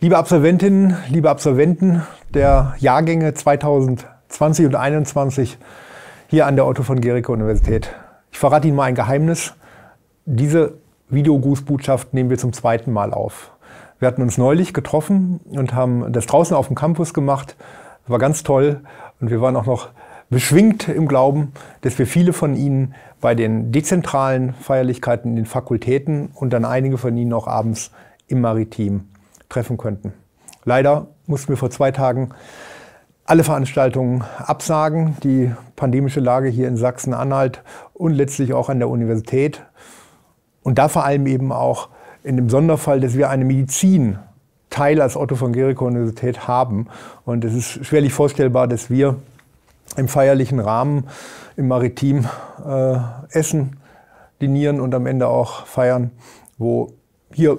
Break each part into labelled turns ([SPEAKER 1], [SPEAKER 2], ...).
[SPEAKER 1] Liebe Absolventinnen, liebe Absolventen der Jahrgänge 2020 und 2021 hier an der Otto von Gericke Universität. Ich verrate Ihnen mal ein Geheimnis. Diese Videogrußbotschaft nehmen wir zum zweiten Mal auf. Wir hatten uns neulich getroffen und haben das draußen auf dem Campus gemacht. War ganz toll und wir waren auch noch beschwingt im Glauben, dass wir viele von Ihnen bei den dezentralen Feierlichkeiten in den Fakultäten und dann einige von Ihnen auch abends im Maritim treffen könnten. Leider mussten wir vor zwei Tagen alle Veranstaltungen absagen. Die pandemische Lage hier in Sachsen-Anhalt und letztlich auch an der Universität. Und da vor allem eben auch in dem Sonderfall, dass wir eine Medizin Teil als Otto von Gericke Universität haben. Und es ist schwerlich vorstellbar, dass wir im feierlichen Rahmen im Maritim äh, essen, dinieren und am Ende auch feiern, wo hier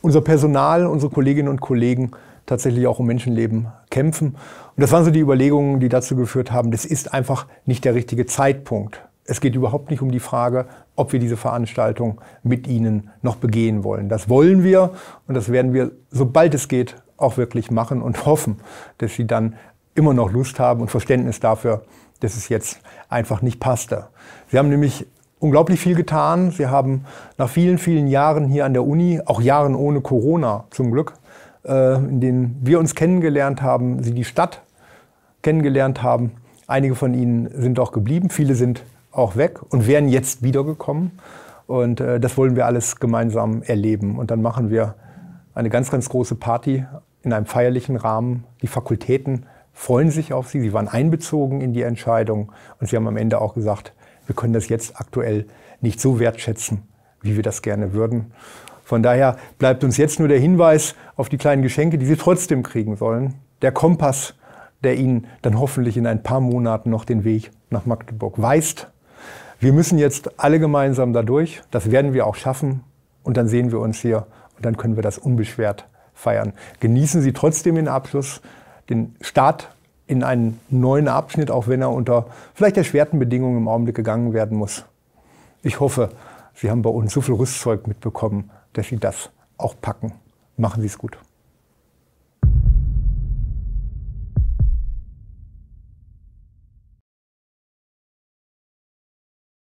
[SPEAKER 1] unser Personal, unsere Kolleginnen und Kollegen tatsächlich auch um Menschenleben kämpfen. Und das waren so die Überlegungen, die dazu geführt haben, das ist einfach nicht der richtige Zeitpunkt. Es geht überhaupt nicht um die Frage, ob wir diese Veranstaltung mit Ihnen noch begehen wollen. Das wollen wir und das werden wir, sobald es geht, auch wirklich machen und hoffen, dass Sie dann immer noch Lust haben und Verständnis dafür, dass es jetzt einfach nicht passte. Sie haben nämlich unglaublich viel getan. Sie haben nach vielen, vielen Jahren hier an der Uni, auch Jahren ohne Corona zum Glück, äh, in denen wir uns kennengelernt haben, Sie die Stadt kennengelernt haben. Einige von Ihnen sind auch geblieben, viele sind auch weg und wären jetzt wiedergekommen. Und äh, das wollen wir alles gemeinsam erleben. Und dann machen wir eine ganz, ganz große Party in einem feierlichen Rahmen. Die Fakultäten freuen sich auf Sie. Sie waren einbezogen in die Entscheidung. Und Sie haben am Ende auch gesagt, wir können das jetzt aktuell nicht so wertschätzen, wie wir das gerne würden. Von daher bleibt uns jetzt nur der Hinweis auf die kleinen Geschenke, die Sie trotzdem kriegen sollen. Der Kompass, der Ihnen dann hoffentlich in ein paar Monaten noch den Weg nach Magdeburg weist. Wir müssen jetzt alle gemeinsam dadurch. Das werden wir auch schaffen. Und dann sehen wir uns hier und dann können wir das unbeschwert feiern. Genießen Sie trotzdem den Abschluss, den Start in einen neuen Abschnitt, auch wenn er unter vielleicht erschwerten Bedingungen im Augenblick gegangen werden muss. Ich hoffe, Sie haben bei uns so viel Rüstzeug mitbekommen, dass Sie das auch packen. Machen Sie es gut.